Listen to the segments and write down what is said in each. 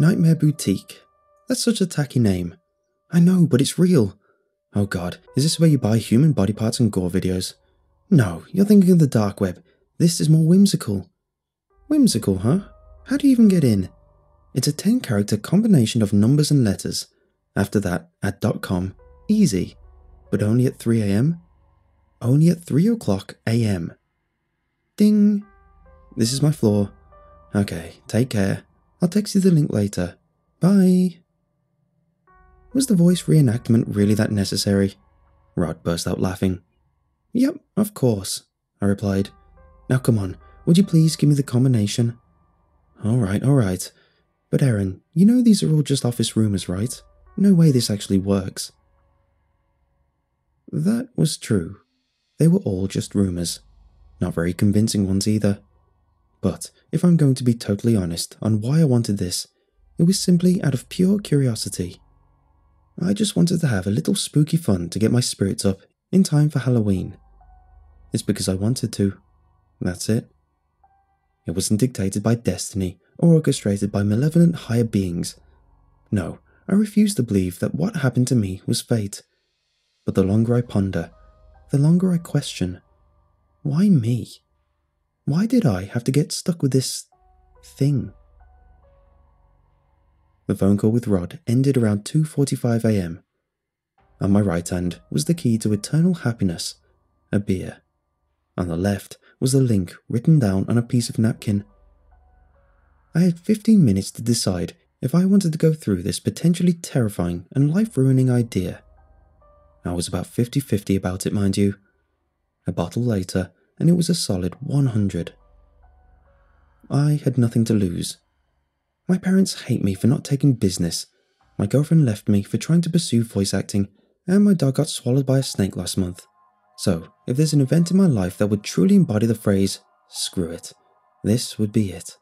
Nightmare Boutique. That's such a tacky name. I know, but it's real. Oh god, is this where you buy human body parts and gore videos? No, you're thinking of the dark web. This is more whimsical. Whimsical, huh? How do you even get in? It's a 10 character combination of numbers and letters. After that, at .com, easy. But only at 3am? Only at 3 o'clock am. Ding! This is my floor. Okay, take care. I'll text you the link later. Bye. Was the voice reenactment really that necessary? Rod burst out laughing. Yep, of course, I replied. Now come on, would you please give me the combination? Alright, alright. But Aaron, you know these are all just office rumours, right? No way this actually works. That was true. They were all just rumours. Not very convincing ones either. But if I'm going to be totally honest on why I wanted this, it was simply out of pure curiosity. I just wanted to have a little spooky fun to get my spirits up in time for Halloween. It's because I wanted to. That's it. It wasn't dictated by destiny or orchestrated by malevolent higher beings. No, I refuse to believe that what happened to me was fate. But the longer I ponder, the longer I question why me? Why did I have to get stuck with this thing? The phone call with Rod ended around 2:45 a.m. On my right hand was the key to eternal happiness, a beer. On the left was the link written down on a piece of napkin. I had 15 minutes to decide if I wanted to go through this potentially terrifying and life ruining idea. I was about 50 50 about it, mind you. A bottle later, and it was a solid 100. I had nothing to lose. My parents hate me for not taking business. My girlfriend left me for trying to pursue voice acting, and my dog got swallowed by a snake last month. So, if there's an event in my life that would truly embody the phrase, screw it, this would be it.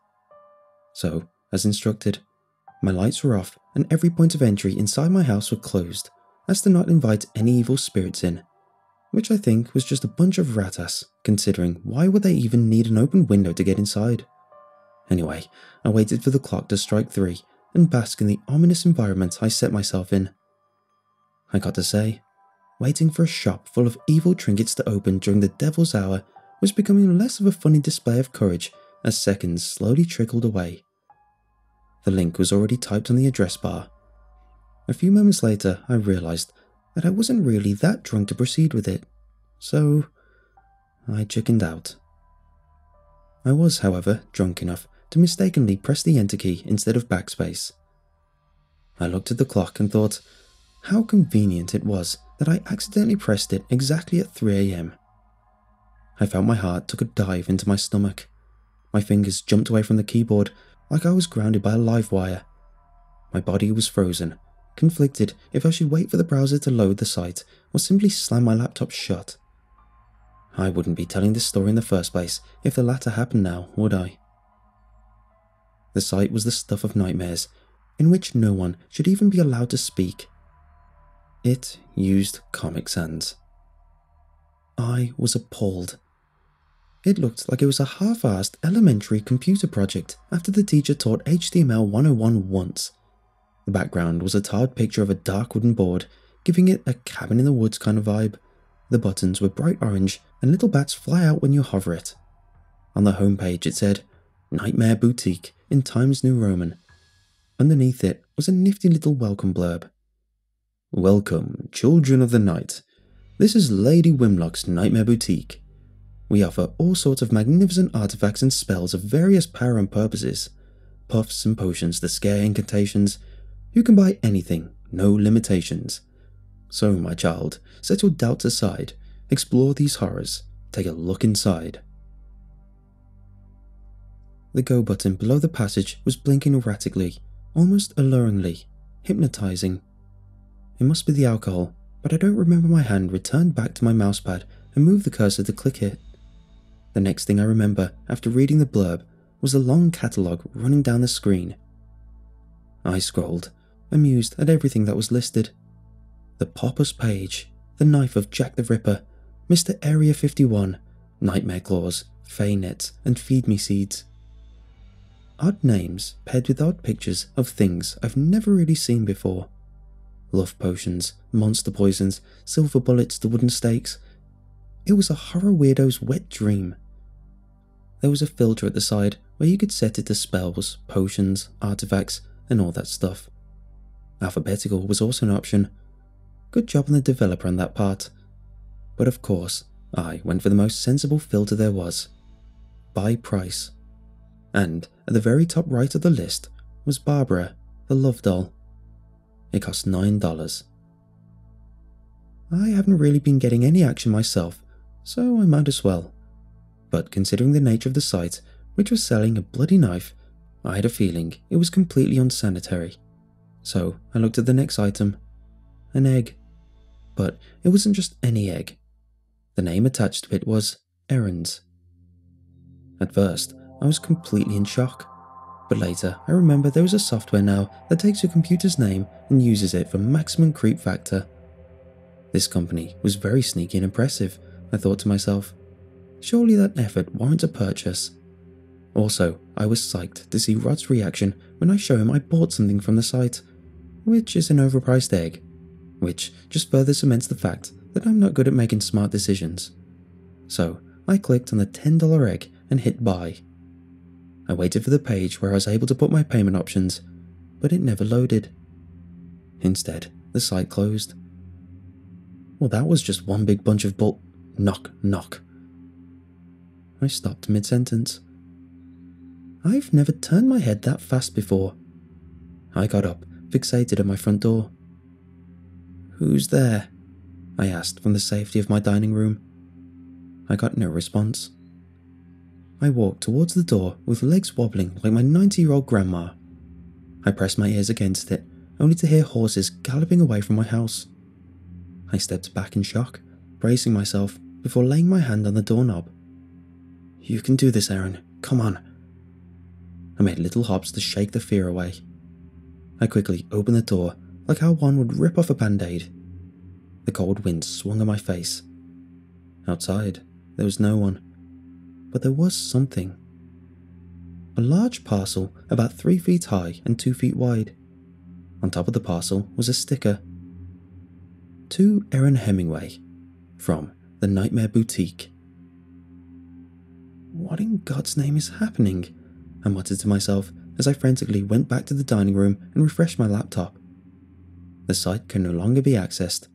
So, as instructed, my lights were off and every point of entry inside my house were closed, as to not invite any evil spirits in which I think was just a bunch of rat ass, considering why would they even need an open window to get inside? Anyway, I waited for the clock to strike three and bask in the ominous environment I set myself in. I got to say, waiting for a shop full of evil trinkets to open during the devil's hour was becoming less of a funny display of courage as seconds slowly trickled away. The link was already typed on the address bar. A few moments later, I realized that I wasn't really that drunk to proceed with it, so I chickened out. I was, however, drunk enough to mistakenly press the enter key instead of backspace. I looked at the clock and thought how convenient it was that I accidentally pressed it exactly at 3am. I felt my heart took a dive into my stomach. My fingers jumped away from the keyboard like I was grounded by a live wire. My body was frozen conflicted if I should wait for the browser to load the site or simply slam my laptop shut. I wouldn't be telling this story in the first place if the latter happened now, would I? The site was the stuff of nightmares, in which no one should even be allowed to speak. It used Comic Sans. I was appalled. It looked like it was a half assed elementary computer project after the teacher taught HTML 101 once the background was a tarred picture of a dark wooden board, giving it a cabin in the woods kind of vibe. The buttons were bright orange, and little bats fly out when you hover it. On the home page, it said, Nightmare Boutique in Times New Roman. Underneath it was a nifty little welcome blurb. Welcome, children of the night. This is Lady Wimlock's Nightmare Boutique. We offer all sorts of magnificent artifacts and spells of various power and purposes puffs and potions to scare incantations, you can buy anything, no limitations. So, my child, set your doubts aside, explore these horrors, take a look inside. The go button below the passage was blinking erratically, almost alluringly, hypnotizing. It must be the alcohol, but I don't remember my hand returned back to my mousepad and moved the cursor to click it. The next thing I remember after reading the blurb was a long catalogue running down the screen. I scrolled, amused at everything that was listed. The Paupus Page, The Knife of Jack the Ripper, Mr. Area 51, Nightmare Claws, Fey Nets, and Feed Me Seeds. odd names paired with odd pictures of things I've never really seen before. Love potions, monster poisons, silver bullets to wooden stakes. It was a horror weirdo's wet dream. There was a filter at the side where you could set it to spells, potions, artifacts, and all that stuff. Alphabetical was also an option. Good job on the developer on that part. But of course, I went for the most sensible filter there was by price. And at the very top right of the list was Barbara, the love doll. It cost $9. I haven't really been getting any action myself, so I might as well. But considering the nature of the site, which was selling a bloody knife, I had a feeling it was completely unsanitary. So I looked at the next item an egg. But it wasn't just any egg. The name attached to it was Aaron's. At first, I was completely in shock. But later, I remember there is a software now that takes your computer's name and uses it for maximum creep factor. This company was very sneaky and impressive, I thought to myself. Surely that effort warrants a purchase. Also, I was psyched to see Rod's reaction when I show him I bought something from the site, which is an overpriced egg, which just further cements the fact that I'm not good at making smart decisions. So, I clicked on the $10 egg and hit buy. I waited for the page where I was able to put my payment options, but it never loaded. Instead, the site closed. Well, that was just one big bunch of bull. Knock, knock. I stopped mid sentence. I've never turned my head that fast before. I got up, fixated at my front door. Who's there? I asked from the safety of my dining room. I got no response. I walked towards the door with legs wobbling like my 90 year old grandma. I pressed my ears against it, only to hear horses galloping away from my house. I stepped back in shock, bracing myself before laying my hand on the doorknob. You can do this, Aaron. Come on. I made little hops to shake the fear away. I quickly opened the door like how one would rip off a band aid. The cold wind swung on my face. Outside, there was no one but there was something. A large parcel about three feet high and two feet wide. On top of the parcel was a sticker. To Aaron Hemingway, from the Nightmare Boutique. What in God's name is happening? I muttered to myself as I frantically went back to the dining room and refreshed my laptop. The site can no longer be accessed.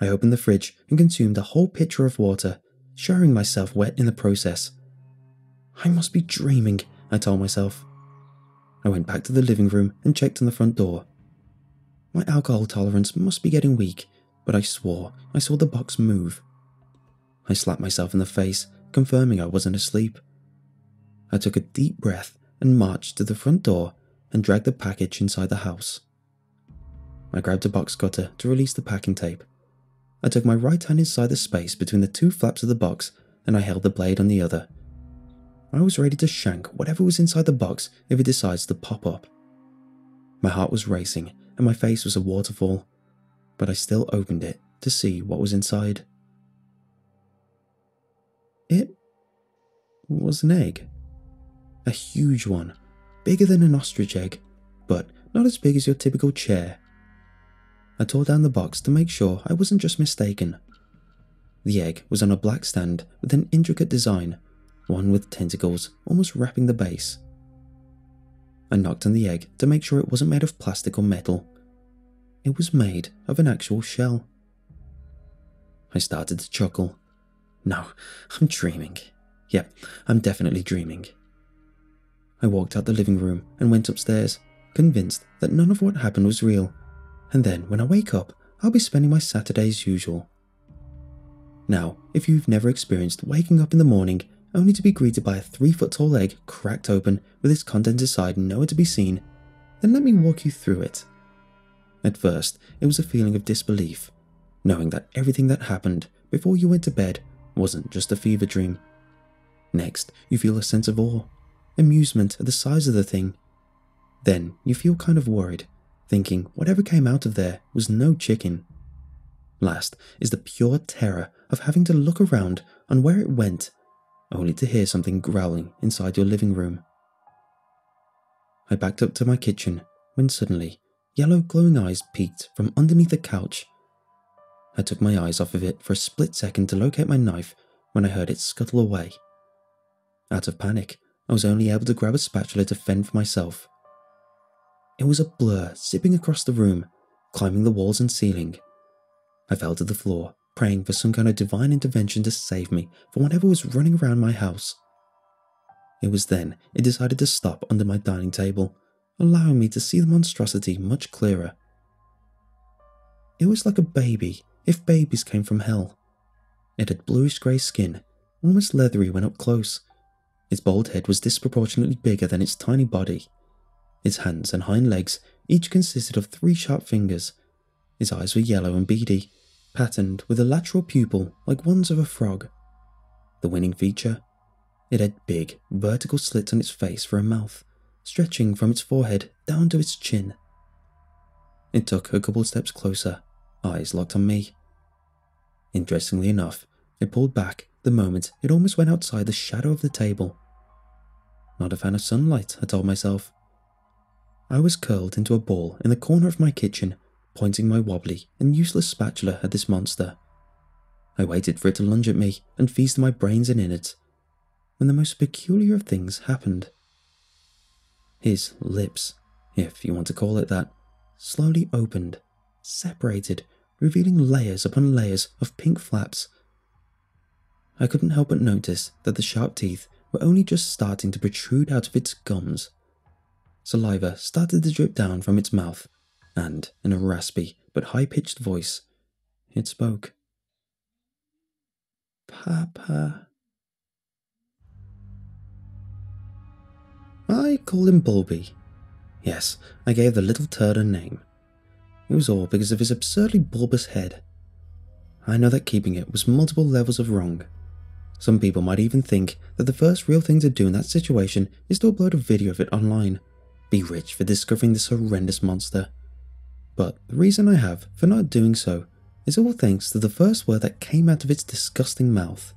I opened the fridge and consumed a whole pitcher of water showering myself wet in the process. I must be dreaming, I told myself. I went back to the living room and checked on the front door. My alcohol tolerance must be getting weak, but I swore I saw the box move. I slapped myself in the face, confirming I wasn't asleep. I took a deep breath and marched to the front door and dragged the package inside the house. I grabbed a box cutter to release the packing tape I took my right hand inside the space between the two flaps of the box and I held the blade on the other. I was ready to shank whatever was inside the box if it decides to pop up. My heart was racing and my face was a waterfall, but I still opened it to see what was inside. It was an egg. A huge one, bigger than an ostrich egg, but not as big as your typical chair I tore down the box to make sure I wasn't just mistaken. The egg was on a black stand with an intricate design, one with tentacles almost wrapping the base. I knocked on the egg to make sure it wasn't made of plastic or metal. It was made of an actual shell. I started to chuckle. No, I'm dreaming. Yep, I'm definitely dreaming. I walked out the living room and went upstairs, convinced that none of what happened was real and then when I wake up, I'll be spending my Saturday as usual. Now, if you've never experienced waking up in the morning only to be greeted by a three foot tall egg cracked open with its contents inside and nowhere to be seen, then let me walk you through it. At first, it was a feeling of disbelief, knowing that everything that happened before you went to bed wasn't just a fever dream. Next, you feel a sense of awe, amusement at the size of the thing. Then you feel kind of worried thinking whatever came out of there was no chicken. Last is the pure terror of having to look around on where it went, only to hear something growling inside your living room. I backed up to my kitchen when suddenly yellow glowing eyes peeked from underneath the couch. I took my eyes off of it for a split second to locate my knife when I heard it scuttle away. Out of panic, I was only able to grab a spatula to fend for myself. It was a blur zipping across the room, climbing the walls and ceiling. I fell to the floor, praying for some kind of divine intervention to save me from whatever was running around my house. It was then it decided to stop under my dining table, allowing me to see the monstrosity much clearer. It was like a baby, if babies came from hell. It had bluish grey skin, almost leathery when up close. Its bald head was disproportionately bigger than its tiny body. Its hands and hind legs each consisted of three sharp fingers. Its eyes were yellow and beady, patterned with a lateral pupil like ones of a frog. The winning feature it had big, vertical slits on its face for a mouth, stretching from its forehead down to its chin. It took a couple steps closer, eyes locked on me. Interestingly enough, it pulled back the moment it almost went outside the shadow of the table. Not a fan of sunlight, I told myself. I was curled into a ball in the corner of my kitchen, pointing my wobbly and useless spatula at this monster. I waited for it to lunge at me and feast my brains and innards when the most peculiar of things happened. His lips, if you want to call it that, slowly opened, separated, revealing layers upon layers of pink flaps. I couldn't help but notice that the sharp teeth were only just starting to protrude out of its gums. Saliva started to drip down from its mouth, and, in a raspy but high pitched voice, it spoke. Papa. I called him Bulby. Yes, I gave the little turd a name. It was all because of his absurdly bulbous head. I know that keeping it was multiple levels of wrong. Some people might even think that the first real thing to do in that situation is to upload a video of it online. Be rich for discovering this horrendous monster. But the reason I have for not doing so is all thanks to the first word that came out of its disgusting mouth.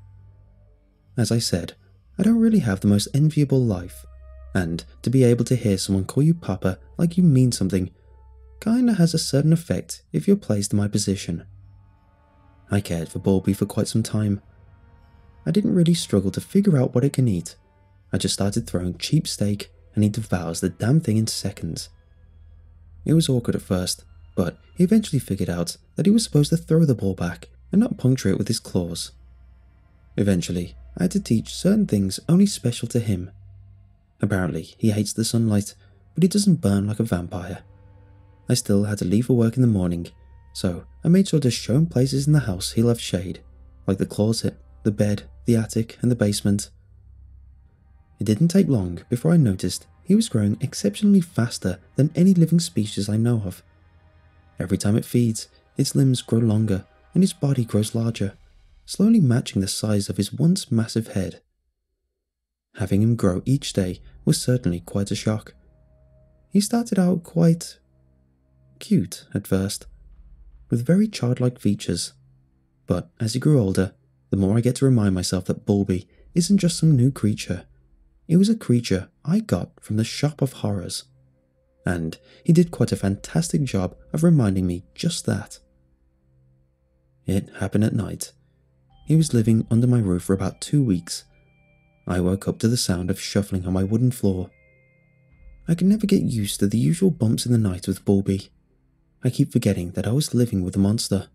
As I said, I don't really have the most enviable life, and to be able to hear someone call you Papa like you mean something kinda has a certain effect if you're placed in my position. I cared for Bulby for quite some time. I didn't really struggle to figure out what it can eat. I just started throwing cheap steak and he devours the damn thing in seconds. It was awkward at first, but he eventually figured out that he was supposed to throw the ball back and not puncture it with his claws. Eventually, I had to teach certain things only special to him Apparently, he hates the sunlight, but he doesn't burn like a vampire. I still had to leave for work in the morning, so I made sure to show him places in the house he loved shade, like the closet, the bed, the attic, and the basement. It didn't take long before I noticed he was growing exceptionally faster than any living species I know of. Every time it feeds, its limbs grow longer and its body grows larger, slowly matching the size of his once massive head. Having him grow each day was certainly quite a shock. He started out quite cute at first, with very childlike features. But as he grew older, the more I get to remind myself that Bulby isn't just some new creature. It was a creature I got from the Shop of Horrors. And he did quite a fantastic job of reminding me just that. It happened at night. He was living under my roof for about two weeks I woke up to the sound of shuffling on my wooden floor. I can never get used to the usual bumps in the night with Bulby. I keep forgetting that I was living with a monster.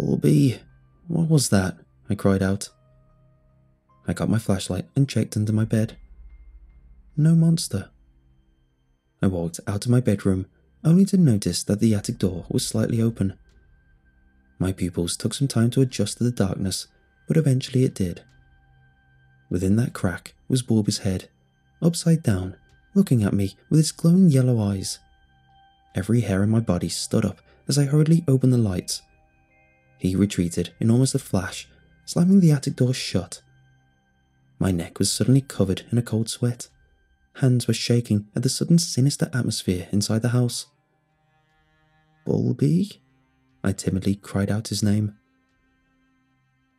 Bulby, what was that? I cried out. I got my flashlight and checked under my bed. No monster. I walked out of my bedroom only to notice that the attic door was slightly open. My pupils took some time to adjust to the darkness, but eventually it did. Within that crack was Bulby's head, upside down, looking at me with its glowing yellow eyes. Every hair in my body stood up as I hurriedly opened the lights. He retreated in almost a flash, slamming the attic door shut. My neck was suddenly covered in a cold sweat. Hands were shaking at the sudden sinister atmosphere inside the house. Bulby? I timidly cried out his name.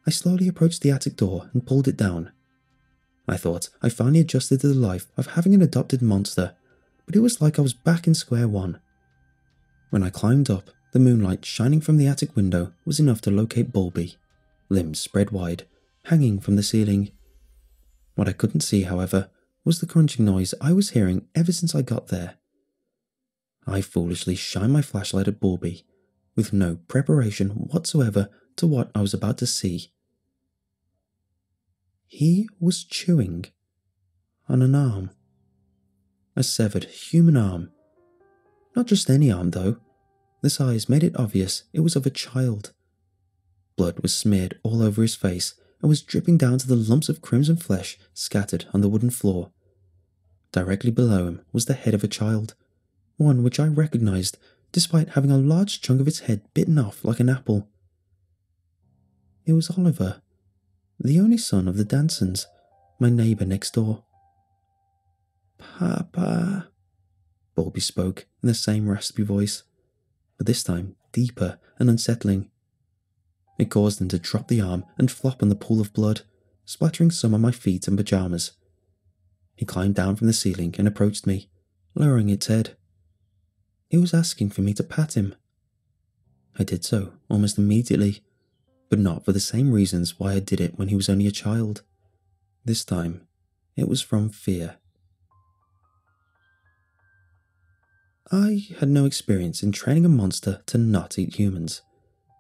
I slowly approached the attic door and pulled it down. I thought I finally adjusted to the life of having an adopted monster but it was like I was back in square one. When I climbed up, the moonlight shining from the attic window was enough to locate Bulby, limbs spread wide, hanging from the ceiling. What I couldn't see, however, was the crunching noise I was hearing ever since I got there. I foolishly shined my flashlight at Bulby, with no preparation whatsoever to what I was about to see. He was chewing on an arm. A severed human arm. Not just any arm, though. The size made it obvious it was of a child. Blood was smeared all over his face and was dripping down to the lumps of crimson flesh scattered on the wooden floor. Directly below him was the head of a child, one which I recognized despite having a large chunk of its head bitten off like an apple. It was Oliver, the only son of the Dansons, my neighbour next door. Papa, Bulby spoke in the same raspy voice, but this time deeper and unsettling. It caused him to drop the arm and flop on the pool of blood, splattering some on my feet and pajamas. He climbed down from the ceiling and approached me, lowering its head. It was asking for me to pat him. I did so almost immediately, but not for the same reasons why I did it when he was only a child. This time, it was from fear. I had no experience in training a monster to not eat humans.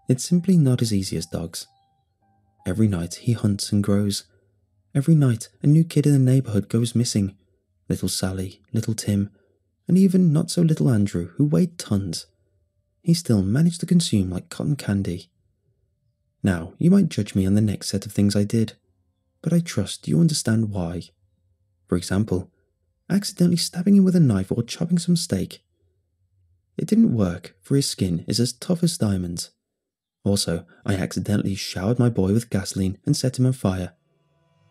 It's simply not as easy as dogs. Every night he hunts and grows. Every night a new kid in the neighbourhood goes missing. Little Sally, little Tim, and even not so little Andrew, who weighed tons. He still managed to consume like cotton candy. Now, you might judge me on the next set of things I did, but I trust you understand why. For example, accidentally stabbing him with a knife or chopping some steak. It didn't work, for his skin is as tough as diamonds. Also, I accidentally showered my boy with gasoline and set him on fire.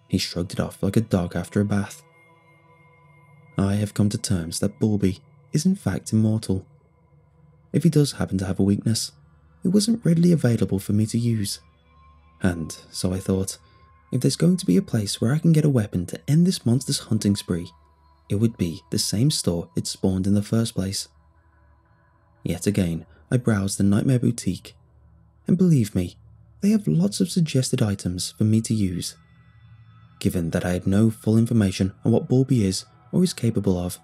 He shrugged it off like a dog after a bath. I have come to terms that Bulby is in fact immortal. If he does happen to have a weakness, it wasn't readily available for me to use. And so I thought, if there's going to be a place where I can get a weapon to end this monster's hunting spree, it would be the same store it spawned in the first place. Yet again, I browsed the Nightmare Boutique, and believe me, they have lots of suggested items for me to use. Given that I had no full information on what Bulby is or is capable of,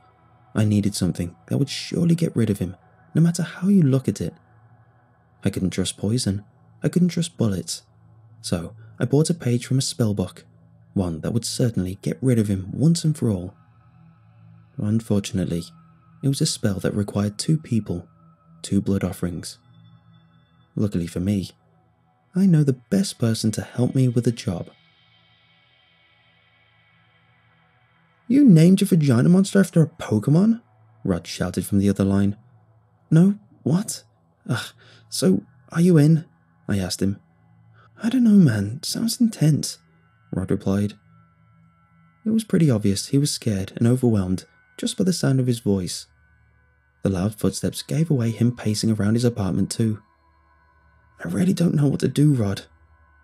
I needed something that would surely get rid of him, no matter how you look at it. I couldn't trust poison, I couldn't trust bullets, so I bought a page from a spellbook, one that would certainly get rid of him once and for all. Unfortunately, it was a spell that required two people two blood offerings. Luckily for me, I know the best person to help me with the job. You named your vagina monster after a Pokemon? Rod shouted from the other line. No, what? Ugh, so are you in? I asked him. I don't know, man. Sounds intense, Rod replied. It was pretty obvious he was scared and overwhelmed just by the sound of his voice. The loud footsteps gave away him pacing around his apartment, too. I really don't know what to do, Rod.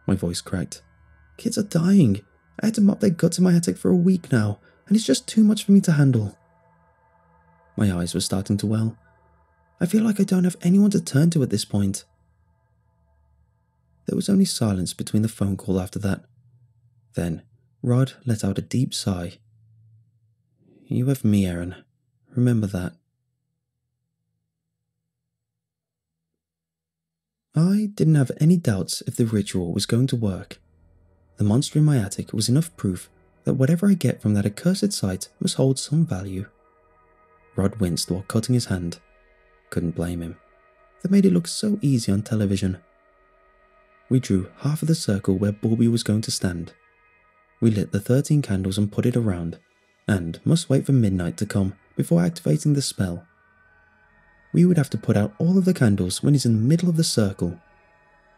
My voice cracked. Kids are dying. I had to mop their guts in my attic for a week now, and it's just too much for me to handle. My eyes were starting to well. I feel like I don't have anyone to turn to at this point. There was only silence between the phone call after that. Then, Rod let out a deep sigh. You have me, Aaron. Remember that. I didn't have any doubts if the ritual was going to work. The monster in my attic was enough proof that whatever I get from that accursed site must hold some value. Rod winced while cutting his hand. Couldn't blame him. That made it look so easy on television. We drew half of the circle where Bulby was going to stand. We lit the 13 candles and put it around, and must wait for midnight to come before activating the spell we would have to put out all of the candles when he's in the middle of the circle.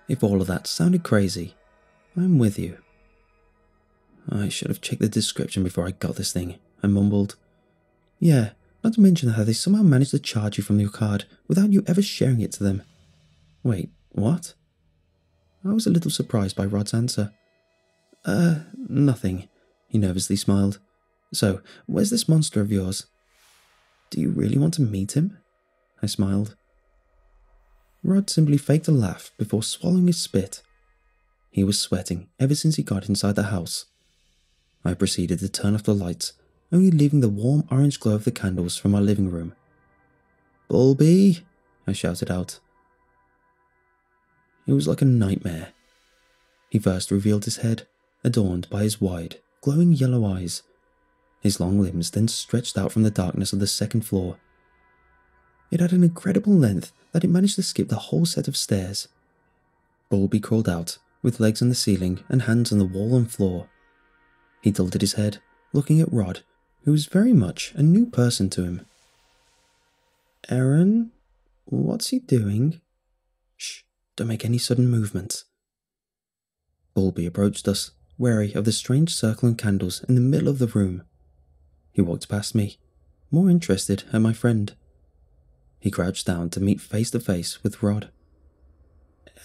If all of that sounded crazy, I'm with you. I should have checked the description before I got this thing, I mumbled. Yeah, not to mention how they somehow managed to charge you from your card without you ever sharing it to them. Wait, what? I was a little surprised by Rod's answer. Uh, nothing, he nervously smiled. So, where's this monster of yours? Do you really want to meet him? I smiled. Rod simply faked a laugh before swallowing his spit. He was sweating ever since he got inside the house. I proceeded to turn off the lights, only leaving the warm orange glow of the candles from my living room. Bulby! I shouted out. It was like a nightmare. He first revealed his head, adorned by his wide, glowing yellow eyes. His long limbs then stretched out from the darkness of the second floor. It had an incredible length that it managed to skip the whole set of stairs. Bulby crawled out, with legs on the ceiling and hands on the wall and floor. He tilted his head, looking at Rod, who was very much a new person to him. Aaron? What's he doing? Shh, don't make any sudden movements. Bulby approached us, wary of the strange circling candles in the middle of the room. He walked past me, more interested in my friend. He crouched down to meet face to face with Rod.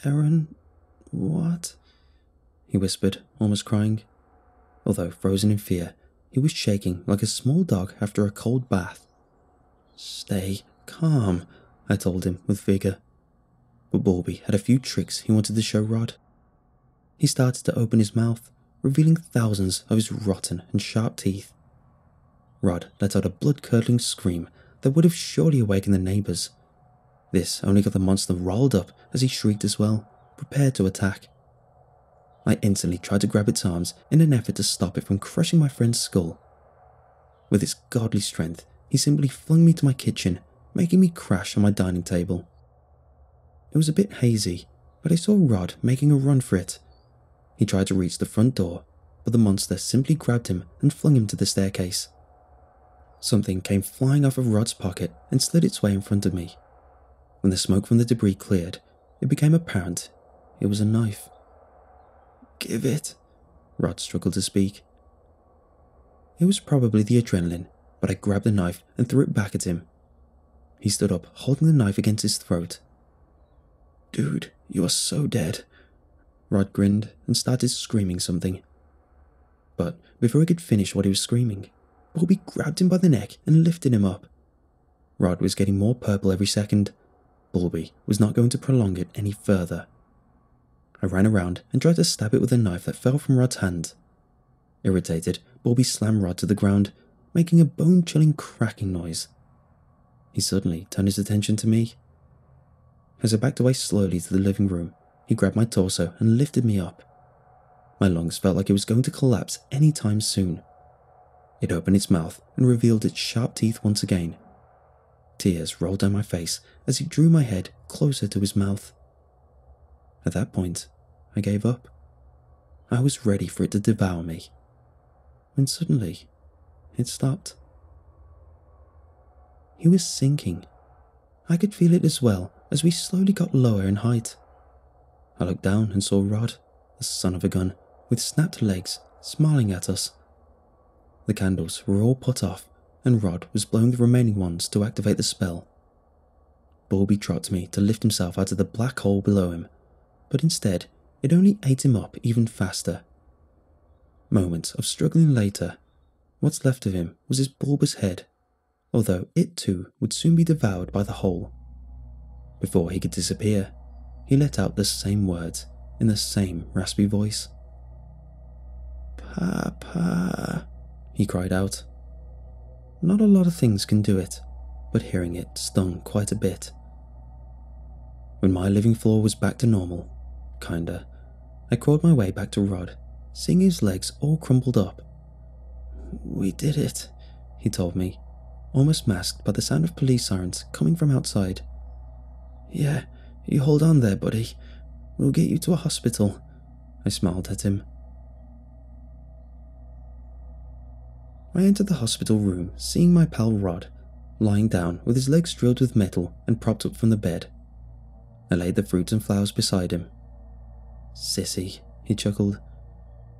Aaron, what? He whispered, almost crying. Although frozen in fear, he was shaking like a small dog after a cold bath. Stay calm, I told him with vigour. But Bulby had a few tricks he wanted to show Rod. He started to open his mouth, revealing thousands of his rotten and sharp teeth. Rod let out a blood curdling scream that would have surely awakened the neighbours. This only got the monster rolled up as he shrieked as well, prepared to attack. I instantly tried to grab its arms in an effort to stop it from crushing my friend's skull. With its godly strength, he simply flung me to my kitchen, making me crash on my dining table. It was a bit hazy, but I saw Rod making a run for it. He tried to reach the front door, but the monster simply grabbed him and flung him to the staircase. Something came flying off of Rod's pocket and slid its way in front of me. When the smoke from the debris cleared, it became apparent it was a knife. Give it. Rod struggled to speak. It was probably the adrenaline, but I grabbed the knife and threw it back at him. He stood up, holding the knife against his throat. Dude, you are so dead. Rod grinned and started screaming something. But before he could finish what he was screaming, Bulby grabbed him by the neck and lifted him up. Rod was getting more purple every second. Bulby was not going to prolong it any further. I ran around and tried to stab it with a knife that fell from Rod's hand. Irritated, Bulby slammed Rod to the ground, making a bone chilling cracking noise. He suddenly turned his attention to me. As I backed away slowly to the living room, he grabbed my torso and lifted me up. My lungs felt like it was going to collapse any time soon. It opened its mouth and revealed its sharp teeth once again. Tears rolled down my face as it drew my head closer to his mouth. At that point, I gave up. I was ready for it to devour me. When suddenly, it stopped. He was sinking. I could feel it as well as we slowly got lower in height. I looked down and saw Rod, the son of a gun, with snapped legs, smiling at us. The candles were all put off, and Rod was blowing the remaining ones to activate the spell. Bulby trotted me to lift himself out of the black hole below him, but instead it only ate him up even faster. Moments of struggling later, what's left of him was his bulbous head, although it too would soon be devoured by the hole. Before he could disappear, he let out the same words in the same raspy voice. Papa he cried out. Not a lot of things can do it, but hearing it stung quite a bit. When my living floor was back to normal, kinda, I crawled my way back to Rod, seeing his legs all crumpled up. We did it, he told me, almost masked by the sound of police sirens coming from outside. Yeah, you hold on there, buddy. We'll get you to a hospital. I smiled at him. I entered the hospital room, seeing my pal Rod lying down with his legs drilled with metal and propped up from the bed. I laid the fruits and flowers beside him. Sissy, he chuckled.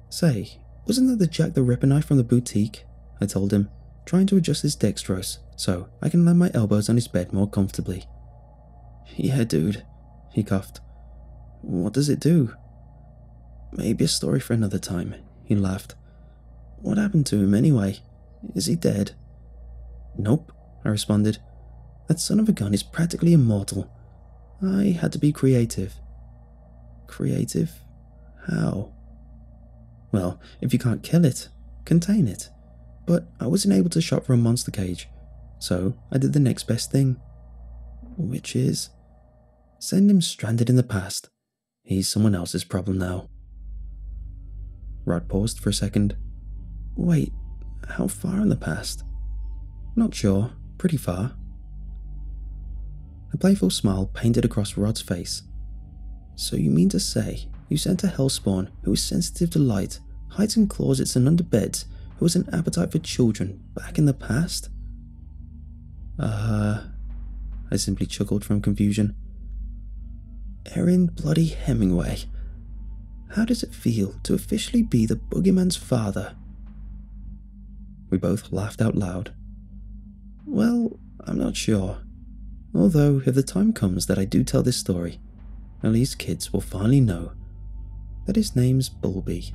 Say, wasn't that the Jack the Ripper knife from the boutique? I told him, trying to adjust his dextrose so I can land my elbows on his bed more comfortably. Yeah, dude, he coughed. What does it do? Maybe a story for another time, he laughed. What happened to him anyway? Is he dead? Nope, I responded. That son of a gun is practically immortal. I had to be creative. Creative? How? Well, if you can't kill it, contain it. But I wasn't able to shop for a monster cage, so I did the next best thing. Which is send him stranded in the past. He's someone else's problem now. Rod paused for a second. Wait, how far in the past? Not sure, pretty far. A playful smile painted across Rod's face. So you mean to say you sent a hellspawn who is sensitive to light, hides in closets and under beds, who has an appetite for children back in the past? Uh, I simply chuckled from confusion. Aaron bloody Hemingway. How does it feel to officially be the boogeyman's father? We both laughed out loud. Well, I'm not sure. Although, if the time comes that I do tell this story, least kids will finally know that his name's Bulby.